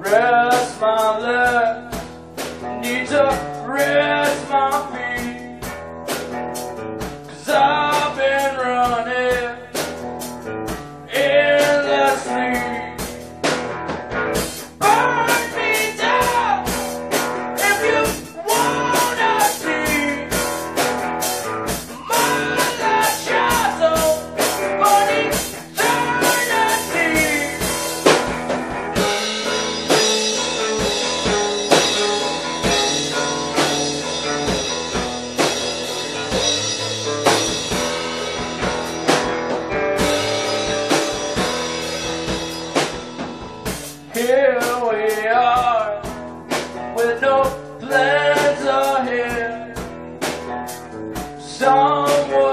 Rest my legs, need to rest my feet. Somewhere